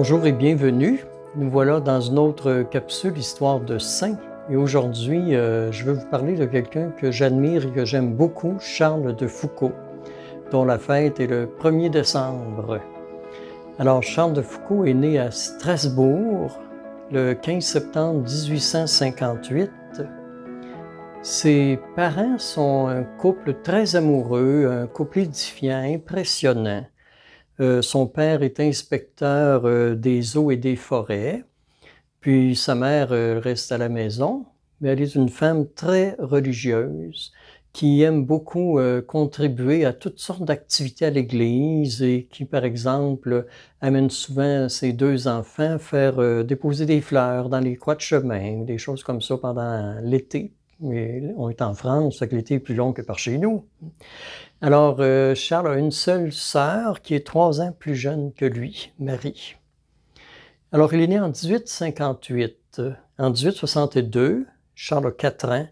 Bonjour et bienvenue. Nous voilà dans une autre capsule Histoire de Saint. Et aujourd'hui, euh, je veux vous parler de quelqu'un que j'admire et que j'aime beaucoup, Charles de Foucault, dont la fête est le 1er décembre. Alors, Charles de Foucault est né à Strasbourg le 15 septembre 1858. Ses parents sont un couple très amoureux, un couple édifiant, impressionnant. Euh, son père est inspecteur euh, des eaux et des forêts, puis sa mère euh, reste à la maison, mais elle est une femme très religieuse qui aime beaucoup contribuer à toutes sortes d'activités à l'Église et qui, par exemple, amène souvent ses deux enfants faire déposer des fleurs dans les croix de chemin, des choses comme ça pendant l'été. On est en France, l'été est plus long que par chez nous. Alors, euh, Charles a une seule sœur qui est trois ans plus jeune que lui, Marie. Alors, il est né en 1858. En 1862, Charles a quatre ans.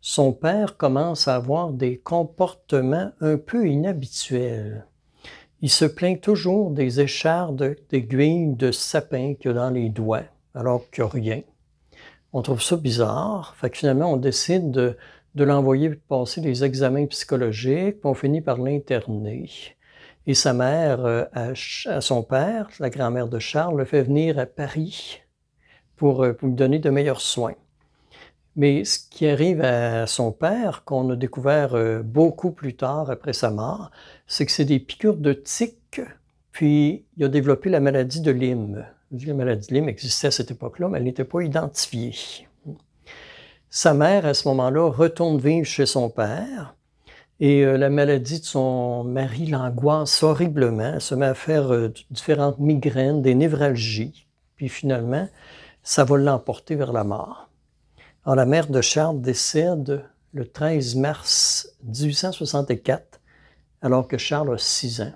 Son père commence à avoir des comportements un peu inhabituels. Il se plaint toujours des échardes d'aiguilles de sapin qu'il a dans les doigts, alors qu'il n'y a rien. On trouve ça bizarre. Fait que finalement, on décide de l'envoyer passer des examens psychologiques, puis on finit par l'interner. Et sa mère, euh, à, son père, la grand-mère de Charles, le fait venir à Paris pour, euh, pour, lui donner de meilleurs soins. Mais ce qui arrive à son père, qu'on a découvert euh, beaucoup plus tard après sa mort, c'est que c'est des piqûres de tiques, puis il a développé la maladie de Lyme. La maladie de Lyme existait à cette époque-là, mais elle n'était pas identifiée. Sa mère, à ce moment-là, retourne vivre chez son père et euh, la maladie de son mari l'angoisse horriblement. Elle se met à faire euh, différentes migraines, des névralgies. Puis finalement, ça va l'emporter vers la mort. Alors, la mère de Charles décède le 13 mars 1864, alors que Charles a 6 ans.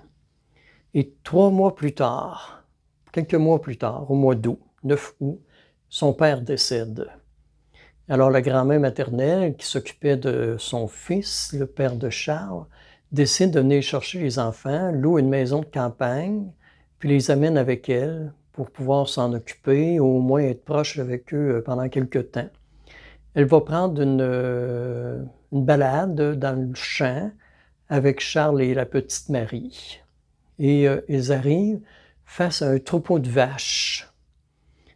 Et trois mois plus tard, quelques mois plus tard, au mois d'août, 9 août, son père décède. Alors la grand-mère maternelle, qui s'occupait de son fils, le père de Charles, décide de venir chercher les enfants, loue une maison de campagne, puis les amène avec elle pour pouvoir s'en occuper, au moins être proche avec eux euh, pendant quelques temps. Elle va prendre une, euh, une balade dans le champ avec Charles et la petite Marie. Et euh, ils arrivent face à un troupeau de vaches.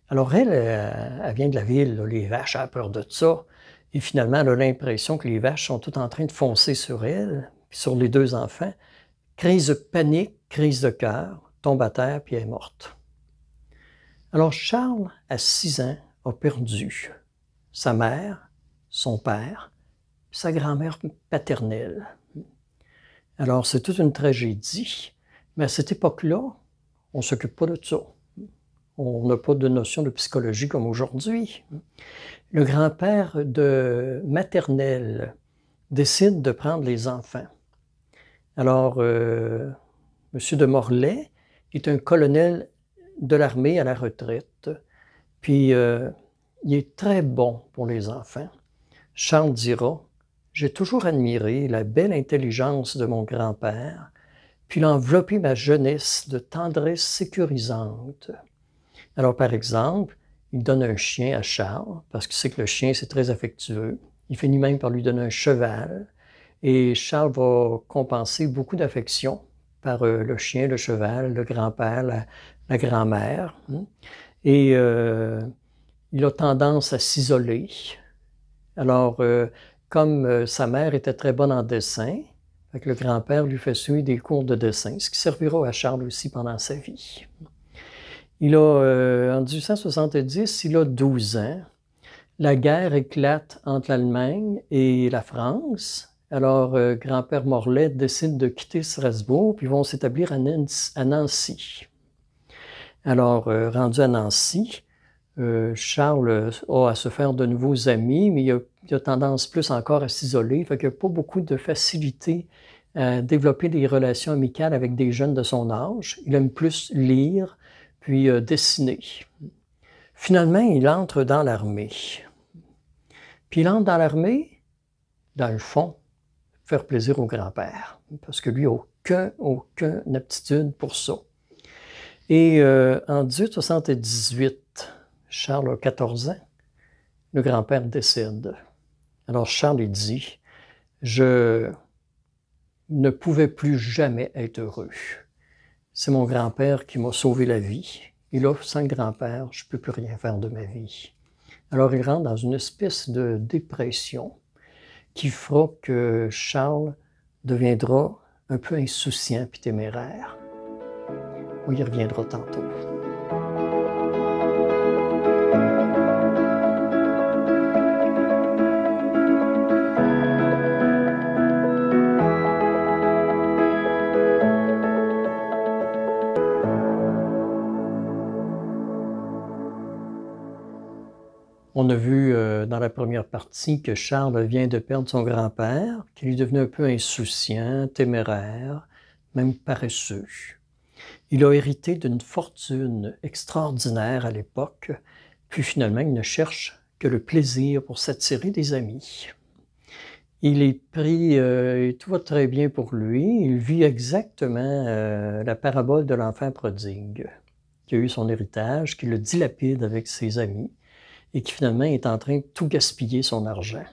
Alors elle, euh, elle vient de la ville, les vaches, elle a peur de ça. Et finalement, elle a l'impression que les vaches sont toutes en train de foncer sur elle, sur les deux enfants. Crise de panique, crise de cœur, tombe à terre, puis elle est morte. Alors Charles, à six ans, a perdu sa mère, son père, sa grand-mère paternelle. Alors c'est toute une tragédie, mais à cette époque-là, on ne s'occupe pas de ça. On n'a pas de notion de psychologie comme aujourd'hui. Le grand-père de maternelle décide de prendre les enfants. Alors, euh, M. de Morlaix est un colonel de l'armée à la retraite, puis euh, il est très bon pour les enfants. Charles dira, j'ai toujours admiré la belle intelligence de mon grand-père, puis il a enveloppé ma jeunesse de tendresse sécurisante. Alors, par exemple, il donne un chien à Charles, parce qu'il sait que le chien, c'est très affectueux. Il finit même par lui donner un cheval. Et Charles va compenser beaucoup d'affection par euh, le chien, le cheval, le grand-père, la, grand-mère. Hein. Et euh, il a tendance à s'isoler. Alors, euh, comme sa mère était très bonne en dessin, le grand-père lui fait suivre des cours de dessin, ce qui servira à Charles aussi pendant sa vie. Il a, euh, en 1870, il a 12 ans. La guerre éclate entre l'Allemagne et la France. Alors, euh, grand-père Morlaix décide de quitter Strasbourg, puis vont s'établir à, Nancy. Alors, euh, rendu à Nancy, Charles a à se faire de nouveaux amis, mais il a, il a tendance plus encore à s'isoler, fait qu'il n'y pas beaucoup de facilité à développer des relations amicales avec des jeunes de son âge. Il aime plus lire, puis euh, dessiner. Finalement, il entre dans l'armée. Puis il entre dans l'armée, dans le fond, faire plaisir au grand-père, parce que lui, aucun, aucune aptitude pour ça. Et euh, en 1878, Charles a 14 ans, le grand-père décède. Alors Charles il dit, je ne pouvais plus jamais être heureux. C'est mon grand-père qui m'a sauvé la vie. Et là, sans grand-père, je ne peux plus rien faire de ma vie. Alors il rentre dans une espèce de dépression qui fera que Charles deviendra un peu insouciant puis téméraire. On y reviendra tantôt. On a vu euh, dans la première partie que Charles vient de perdre son grand-père, qu'il est devenu un peu insouciant, téméraire, même paresseux. Il a hérité d'une fortune extraordinaire à l'époque, puis finalement il ne cherche que le plaisir pour s'attirer des amis. Il est pris, euh, et tout va très bien pour lui, il vit exactement euh, la parabole de l'enfant prodigue, qui a eu son héritage, qui le dilapide avec ses amis et qui finalement est en train de tout gaspiller son argent.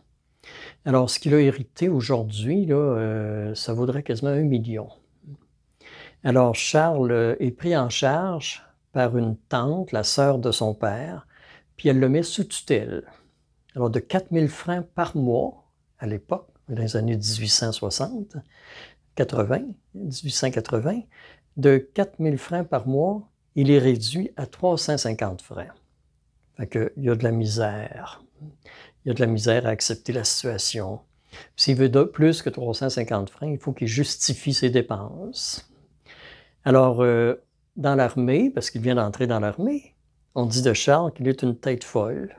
Alors, ce qu'il a hérité aujourd'hui, euh, ça vaudrait quasiment un million. Alors, Charles euh, est pris en charge par une tante, la sœur de son père, puis elle le met sous tutelle. Alors, de 4000 francs par mois, à l'époque, dans les années 1860, 80, 1880, de 4000 francs par mois, il est réduit à 350 francs il y a de la misère. Il y a de la misère à accepter la situation. S'il veut plus que 350 francs, il faut qu'il justifie ses dépenses. Alors, euh, dans l'armée, parce qu'il vient d'entrer dans l'armée, on dit de Charles qu'il est une tête folle,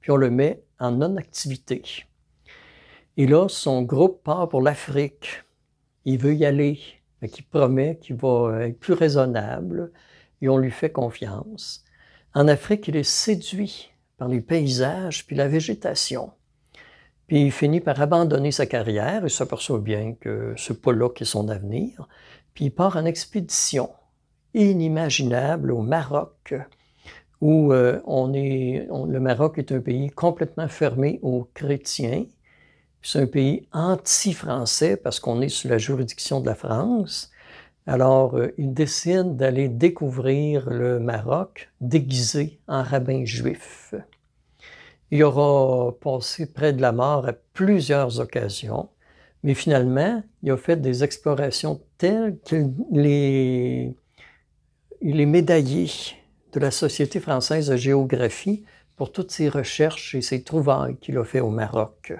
puis on le met en non-activité. Et là, son groupe part pour l'Afrique. Il veut y aller, mais il promet qu'il va être plus raisonnable, et on lui fait confiance. En Afrique, il est séduit par les paysages puis la végétation. Puis il finit par abandonner sa carrière et s'aperçoit bien que ce pas là qui est son avenir. Puis il part en expédition inimaginable au Maroc, où euh, le Maroc est un pays complètement fermé aux chrétiens. C'est un pays anti-français parce qu'on est sous la juridiction de la France. Alors, euh, il décide d'aller découvrir le Maroc déguisé en rabbin juif. Il aura passé près de la mort à plusieurs occasions, mais finalement, il a fait des explorations telles qu'il est, il est médaillé de la Société française de géographie pour toutes ses recherches et ses trouvailles qu'il a fait au Maroc.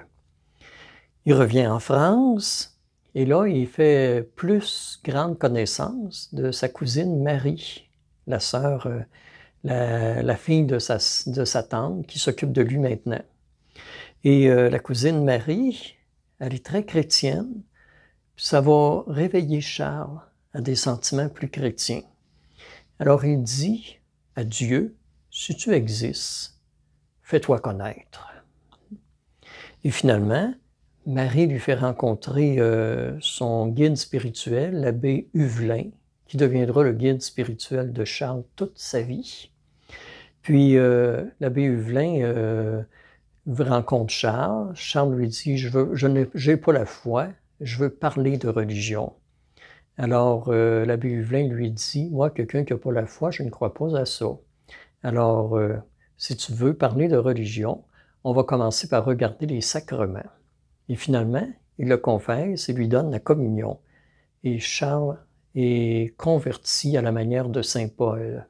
Il revient en France, et là, il fait plus grande connaissance de sa cousine Marie, la sœur, euh, la, fille de sa, de sa tante qui s'occupe de lui maintenant. Et euh, la cousine Marie, elle est très chrétienne. Ça va réveiller Charles à des sentiments plus chrétiens. Alors il dit à Dieu, si tu existes, fais-toi connaître. Et finalement, Marie lui fait rencontrer euh, son guide spirituel, l'abbé Huvelin, qui deviendra le guide spirituel de Charles toute sa vie. Puis euh, l'abbé Huvelin euh, rencontre Charles. Charles lui dit Je veux, je n'ai pas la foi, je veux parler de religion. Alors l'abbé Huvelin lui dit Moi, quelqu'un qui n'a pas la foi, je ne crois pas à ça. Alors, si tu veux parler de religion, on va commencer par regarder les sacrements. Et finalement, il le confesse et lui donne la communion. Et Charles est converti à la manière de Saint Paul.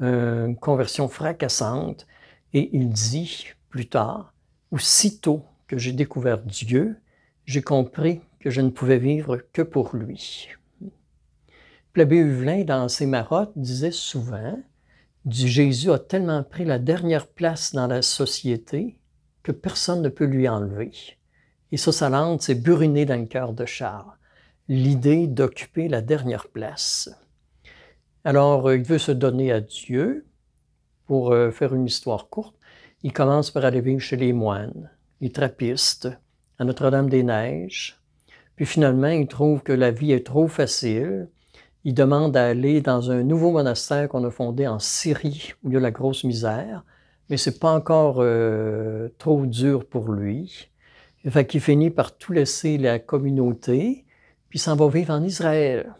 Une conversion fracassante. Et il dit plus tard, aussitôt que j'ai découvert Dieu, j'ai compris que je ne pouvais vivre que pour lui. L'abbé Huvelin, dans ses marottes, disait souvent Jésus a tellement pris la dernière place dans la société que personne ne peut lui enlever. Et ça, ça l'entre, c'est buriner dans le cœur de Charles. L'idée d'occuper la dernière place. Alors, euh, il veut se donner à Dieu. Pour euh, faire une histoire courte, il commence par aller vivre chez les moines, les trappistes, à Notre-Dame-des-Neiges. Puis finalement, il trouve que la vie est trop facile il demande à aller dans un nouveau monastère qu'on a fondé en Syrie, où il y a la grosse misère, mais c'est pas encore euh, trop dur pour lui. Fait qu'il finit par tout laisser la communauté, puis s'en va vivre en Israël.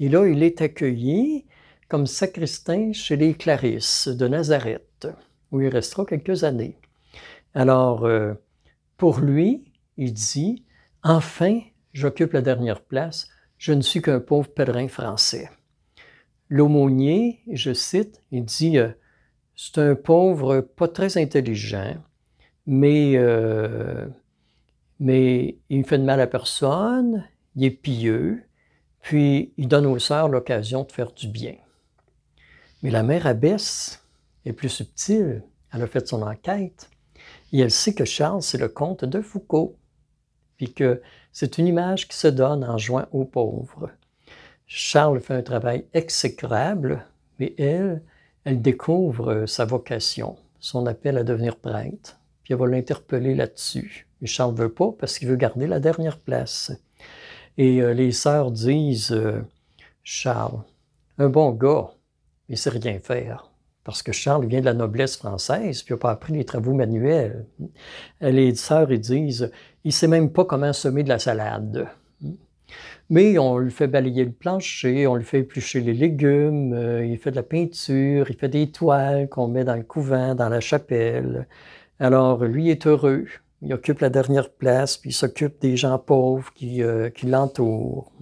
Et là, il est accueilli comme sacristain chez les Clarisses de Nazareth, où il restera quelques années. Alors, euh, pour lui, il dit, enfin, j'occupe la dernière place, je ne suis qu'un pauvre pèlerin français. L'aumônier, je cite, il dit, euh, c'est un pauvre pas très intelligent, mais, euh, mais il ne fait de mal à personne, il est pieux, puis il donne aux sœurs l'occasion de faire du bien. Mais la mère abbesse est plus subtile. Elle a fait son enquête et elle sait que Charles, c'est le comte de Foucault, puis que c'est une image qui se donne en joint aux pauvres. Charles fait un travail exécrable, mais elle, elle découvre sa vocation, son appel à devenir prêtre, puis elle va l'interpeller là-dessus. Mais Charles ne veut pas parce qu'il veut garder la dernière place. Et euh, les sœurs disent euh, Charles, un bon gars, mais il sait rien faire. Parce que Charles vient de la noblesse française, puis il n'a pas appris les travaux manuels. Les sœurs, disent, il ne sait même pas comment semer de la salade. Mais on lui fait balayer le plancher, on lui fait éplucher les légumes, euh, il fait de la peinture, il fait des toiles qu'on met dans le couvent, dans la chapelle. Alors, lui est heureux. Il occupe la dernière place, puis il s'occupe des gens pauvres qui, euh, l'entourent.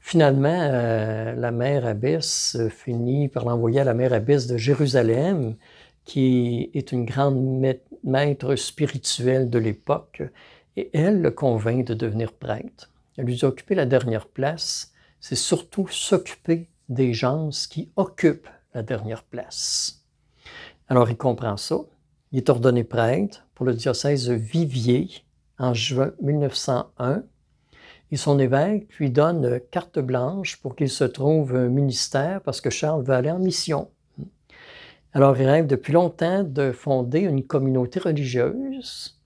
Finalement, euh, la mère abbesse finit par l'envoyer à la mère abbesse de Jérusalem, qui est une grande maître spirituelle de l'époque, et elle le convainc de devenir prêtre. Elle lui dit occuper la dernière place, c'est surtout s'occuper des gens qui occupent la dernière place. Alors il comprend ça. Il est ordonné prêtre pour le diocèse de Viviers en juin 1901 et son évêque lui donne carte blanche pour qu'il se trouve un ministère parce que Charles veut aller en mission. Alors il rêve depuis longtemps de fonder une communauté religieuse,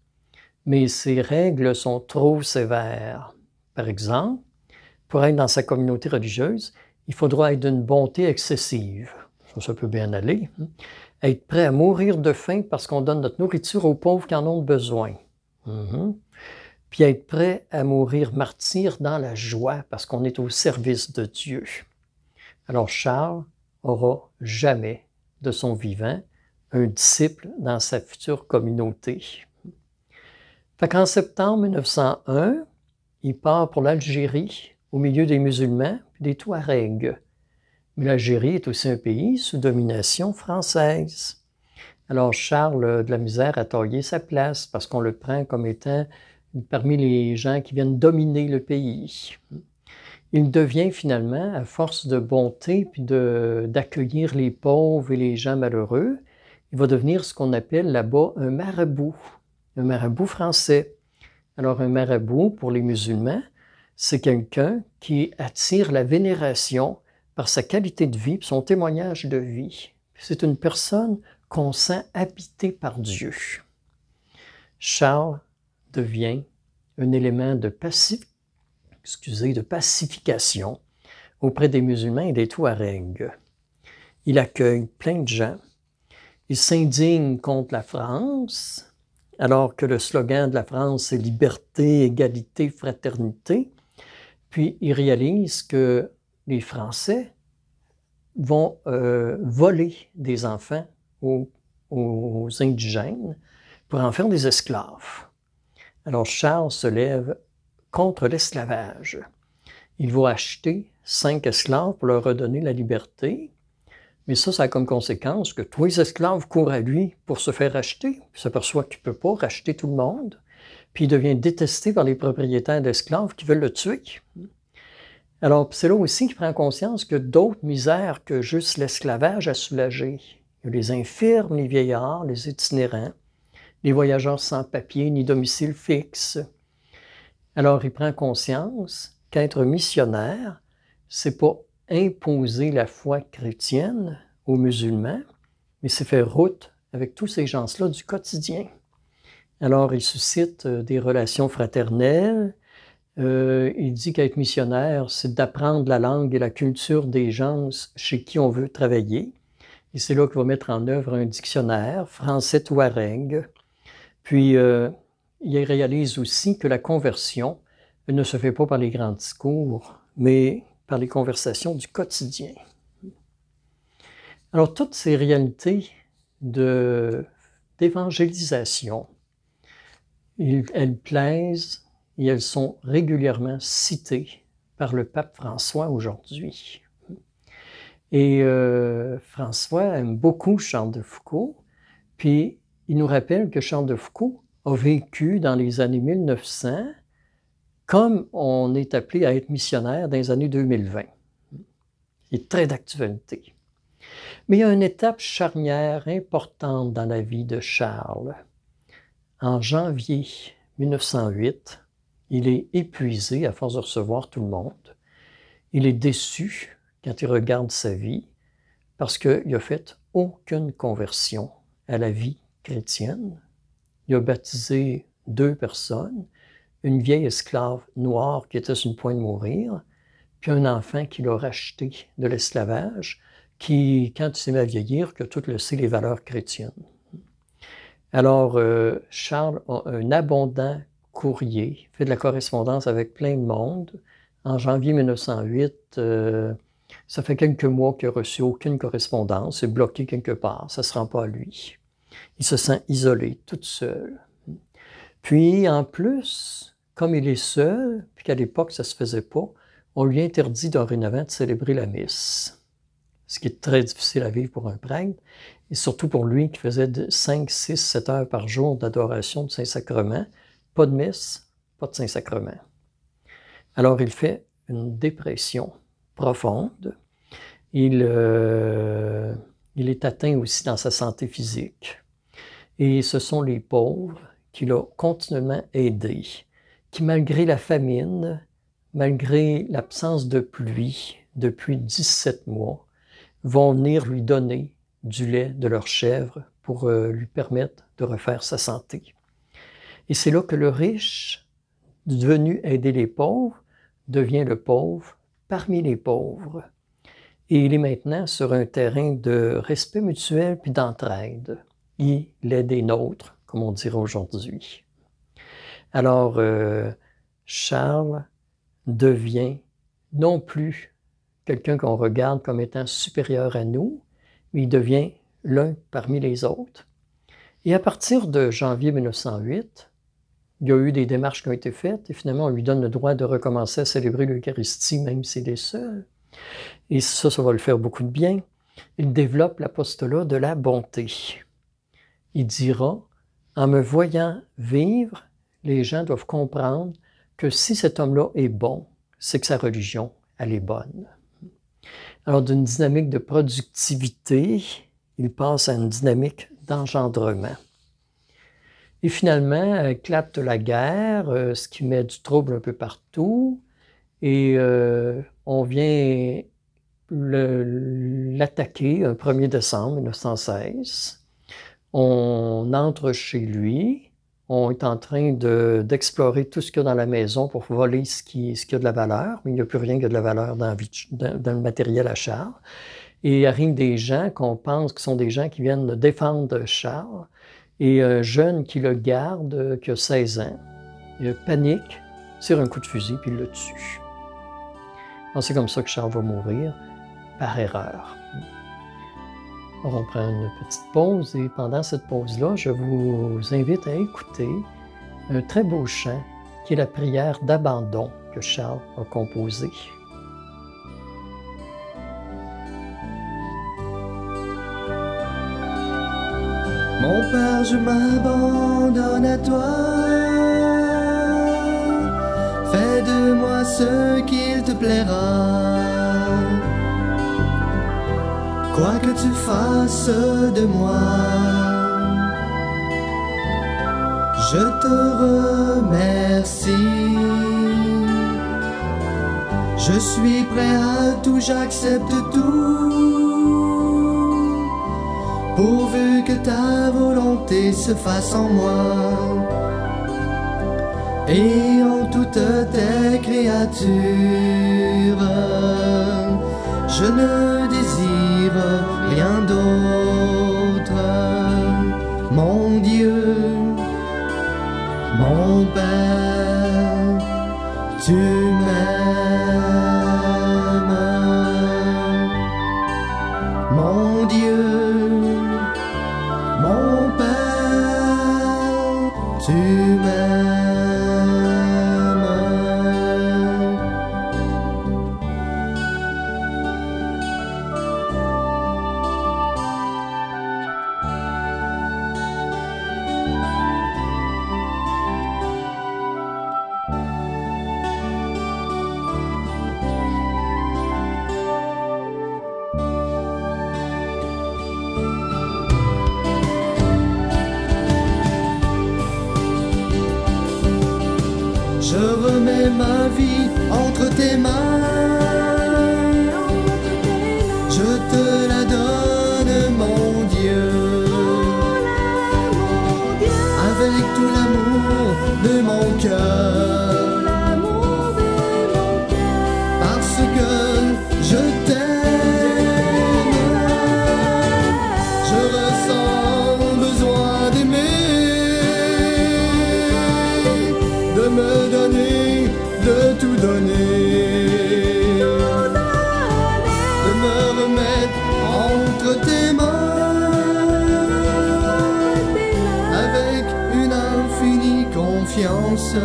mais ses règles sont trop sévères. Par exemple, pour être dans sa communauté religieuse, il faudra être d'une bonté excessive. Ça, peut bien aller. Être prêt à mourir de faim parce qu'on donne notre nourriture aux pauvres qui en ont besoin. Mm-hmm puis être prêt à mourir martyr dans la joie parce qu'on est au service de Dieu. Alors Charles aura jamais de son vivant un disciple dans sa future communauté. Fait qu'en septembre 1901, il part pour l'Algérie au milieu des musulmans et des Touaregs. Mais l'Algérie est aussi un pays sous domination française. Alors Charles a de la misère à tailler sa place parce qu'on le prend comme étant parmi les gens qui viennent dominer le pays. Il devient finalement, à force de bonté puis d'accueillir les pauvres et les gens malheureux, il va devenir ce qu'on appelle là-bas un marabout, un marabout français. Alors un marabout, pour les musulmans, c'est quelqu'un qui attire la vénération par sa qualité de vie, son témoignage de vie. C'est une personne qu'on sent habitée par Dieu. Charles devient un élément de, excusez, de pacification auprès des musulmans et des Touaregs. Il accueille plein de gens. Il s'indigne contre la France, alors que le slogan de la France c'est liberté, égalité, fraternité. Puis il réalise que les Français vont euh, voler des enfants aux indigènes pour en faire des esclaves. Alors Charles se lève contre l'esclavage. Il va acheter cinq esclaves pour leur redonner la liberté. Mais ça, ça a comme conséquence que tous les esclaves courent à lui pour se faire acheter. Il s'aperçoit qu'il ne peut pas racheter tout le monde. Puis il devient détesté par les propriétaires d'esclaves qui veulent le tuer. Alors, c'est là aussi qu'il prend conscience que d'autres misères que juste l'esclavage à soulager. Il y a les infirmes, les vieillards, les itinérants les voyageurs sans papier ni domicile fixe. Alors il prend conscience qu'être missionnaire, c'est pas imposer la foi chrétienne aux musulmans, mais c'est faire route avec tous ces gens-là du quotidien. Alors il suscite euh, des relations fraternelles Euh, il dit qu'être missionnaire, c'est d'apprendre la langue et la culture des gens chez qui on veut travailler. Et c'est là qu'il va mettre en œuvre un dictionnaire français touareg. Puis, euh, il réalise aussi que la conversion ne se fait pas par les grands discours, mais par les conversations du quotidien. Alors, toutes ces réalités d'évangélisation, elles plaisent et elles sont régulièrement citées par le pape François aujourd'hui. Et euh, François aime beaucoup Charles de Foucault, puis il nous rappelle que Charles de Foucault a vécu dans les années 1900 comme on est appelé à être missionnaire dans les années 2020. Il est très d'actualité. Mais il y a une étape charnière importante dans la vie de Charles. En janvier 1908, il est épuisé à force de recevoir tout le monde. Il est déçu quand il regarde sa vie parce qu'il n'a fait aucune conversion à la vie chrétienne. Il a baptisé deux personnes, une vieille esclave noire qui était sur le point de mourir, puis un enfant qu'il a racheté de l'esclavage, qui, quand il s'est mis à vieillir, que tout le sait les valeurs chrétiennes. Alors, euh, Charles a un abondant courrier, fait de la correspondance avec plein de monde. En janvier 1908, euh, ça fait quelques mois qu'il n'a reçu aucune correspondance, est bloqué quelque part, ça ne se rend pas à lui. Il se sent isolé, tout seul. Puis, en plus, comme il est seul, puis qu'à l'époque, ça ne se faisait pas, on lui interdit dorénavant de célébrer la messe ce qui est très difficile à vivre pour un prêtre, et surtout pour lui qui faisait 5, 6, 7 heures par jour d'adoration du Saint-Sacrement, pas de messe, pas de Saint-Sacrement. Alors il fait une dépression profonde. Il, euh, il est atteint aussi dans sa santé physique. Et ce sont les pauvres qu'il a continuellement aidés, qui malgré la famine, malgré l'absence de pluie depuis 17 mois, vont venir lui donner du lait de leur chèvre pour euh, lui permettre de refaire sa santé. Et c'est là que le riche, devenu aider les pauvres, devient le pauvre parmi les pauvres. Et il est maintenant sur un terrain de respect mutuel puis d'entraide. Il est des nôtres, comme on dirait aujourd'hui. Alors, euh, Charles devient non plus quelqu'un qu'on regarde comme étant supérieur à nous, mais il devient l'un parmi les autres. Et à partir de janvier 1908, il y a eu des démarches qui ont été faites et finalement on lui donne le droit de recommencer à célébrer l'Eucharistie même s'il est seul. Et ça, ça va le faire beaucoup de bien. Il développe l'apostolat de la bonté. Il dira, en me voyant vivre, les gens doivent comprendre que si cet homme-là est bon, c'est que sa religion, elle est bonne. Alors, d'une dynamique de productivité, il passe à une dynamique d'engendrement. Et finalement, éclate la guerre, euh, ce qui met du trouble un peu partout, et euh, on vient l'attaquer un 1er décembre 1916. On entre chez lui, on est en train d'explorer tout ce qu'il y a dans la maison pour voler ce qui, ce qui a de la valeur, mais il n'y a plus rien qui a de la valeur dans, le matériel à Charles. Et il arrive des gens qu'on pense que sont des gens qui viennent défendre Charles, et un jeune qui le garde, qui a 16 ans, panique, tire un coup de fusil, puis le tue. C'est comme ça que Charles va mourir, par erreur. On prend une petite pause et pendant cette pause-là, je vous invite à écouter un très beau chant qui est la prière d'abandon que Charles a composée. Mon Père, je m'abandonne à toi. Fais de moi ce qu'il te plaira quoi que tu fasses de moi. Je te remercie. Je suis prêt à tout, j'accepte tout. Pourvu que ta volonté se fasse en moi. et en toutes tes créatures. Je ne désire rien d'autre, mon Dieu, mon Père, Je remets ma vie entre tes mains. Confiance.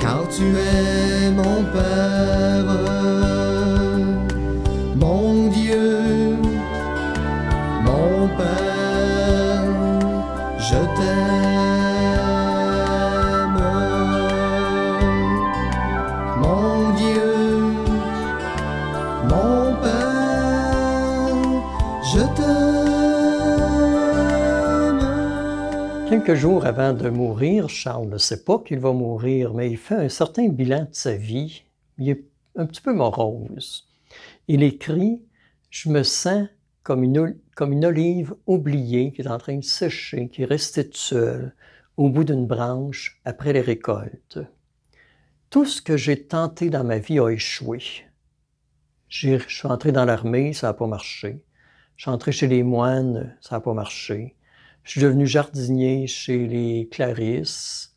Car tu es mon Père, Quelques jours avant de mourir, Charles ne sait pas qu'il va mourir, mais il fait un certain bilan de sa vie. Il est un petit peu morose. Il écrit Je me sens comme une, olive oubliée qui est en train de sécher, qui est restée toute seule au bout d'une branche après les récoltes. Tout ce que j'ai tenté dans ma vie a échoué. Je suis entré dans l'armée, ça n'a pas marché. Je suis entré chez les moines, ça n'a pas marché. Je suis devenu jardinier chez les Clarisses.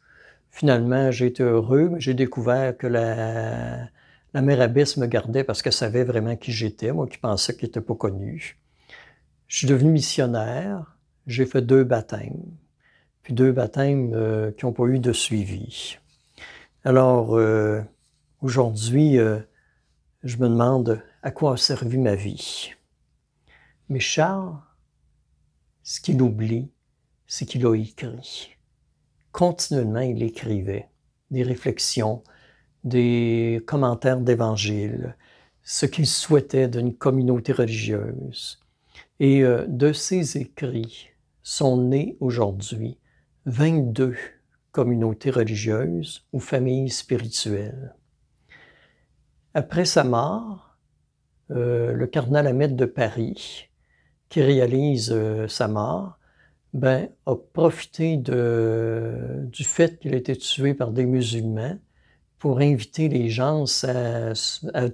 Finalement, j'ai été heureux, mais j'ai découvert que la, la mère abbesse me gardait parce qu'elle savait vraiment qui j'étais, moi qui pensais qu'elle n'était pas connu. Je suis devenu missionnaire. J'ai fait deux baptêmes, puis deux baptêmes euh, qui n'ont pas eu de suivi. Alors, euh, aujourd'hui, euh, je me demande à quoi a servi ma vie. Mais Charles, ce qu'il oublie, c'est qu'il a écrit. Continuellement, il écrivait des réflexions, des commentaires d'évangile, ce qu'il souhaitait d'une communauté religieuse. Et euh, de ces écrits sont nés aujourd'hui 22 communautés religieuses ou familles spirituelles. Après sa mort, euh, le cardinal Ahmed de Paris, qui réalise euh, sa mort, ben, a profité du fait qu'il a été tué par des musulmans pour inviter les gens à,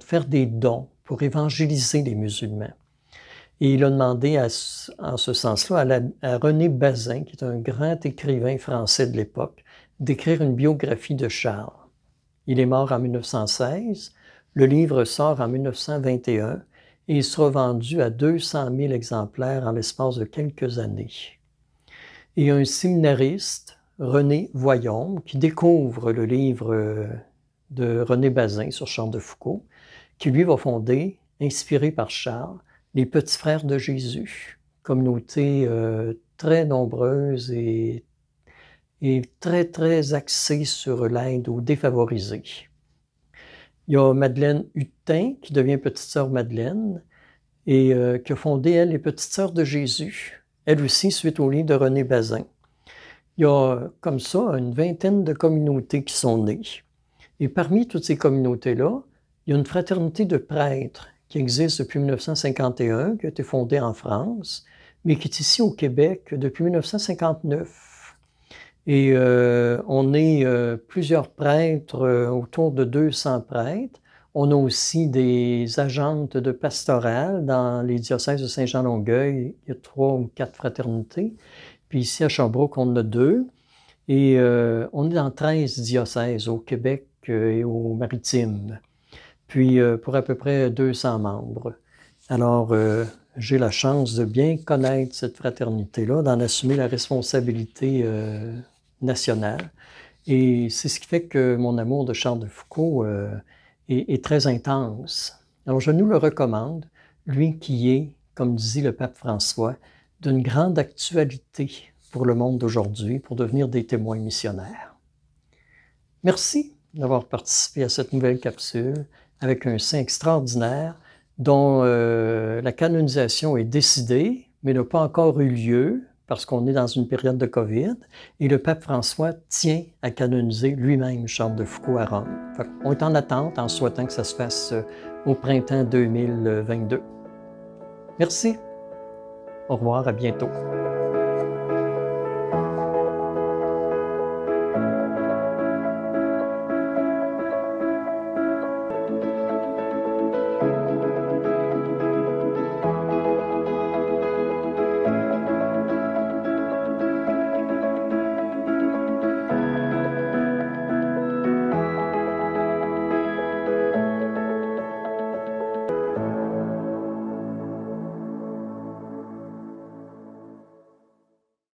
faire des dons pour évangéliser les musulmans. Et il a demandé en ce sens-là à, à René Bazin, qui est un grand écrivain français de l'époque, d'écrire une biographie de Charles. Il est mort en 1916, le livre sort en 1921 et il sera vendu à 200 000 exemplaires en l'espace de quelques années. Et un séminariste, René Voyombe, qui découvre le livre euh, de René Bazin sur Charles de Foucault, qui lui va fonder, inspiré par Charles, les Petits Frères de Jésus, communauté euh, très nombreuse et, et très, très axée sur l'aide aux défavorisés. Il y a Madeleine Hutin, qui devient petite sœur Madeleine, et euh, qui a elle, les Petites Sœurs de Jésus, elle aussi suite au livre de René Bazin. Il y a comme ça une vingtaine de communautés qui sont nées. Et parmi toutes ces communautés-là, il y a une fraternité de prêtres qui existe depuis 1951, qui a été fondée en France, mais qui est ici au Québec depuis 1959. Et euh, on est euh, plusieurs prêtres, euh, autour de 200 prêtres. On a aussi des agentes de pastoral dans les diocèses de Saint-Jean-Longueuil. Il y a trois ou quatre fraternités. Puis ici à Sherbrooke, on en a deux. Et on est dans 13 diocèses au Québec et aux Maritimes. Puis pour à peu près 200 membres. Alors, j'ai la chance de bien connaître cette fraternité-là, d'en assumer la responsabilité nationale. Et c'est ce qui fait que mon amour de Charles de Foucault est, très intense. Alors je nous le recommande, lui qui est, comme dit le pape François, d'une grande actualité pour le monde d'aujourd'hui, pour devenir des témoins missionnaires. Merci d'avoir participé à cette nouvelle capsule avec un saint extraordinaire dont euh, la canonisation est décidée, mais n'a pas encore eu lieu, parce qu'on est dans une période de COVID, et le pape François tient à canoniser lui-même Charles de Foucault à Rome. on est en attente en souhaitant que ça se fasse euh, au printemps 2022. Merci. Au revoir, à bientôt.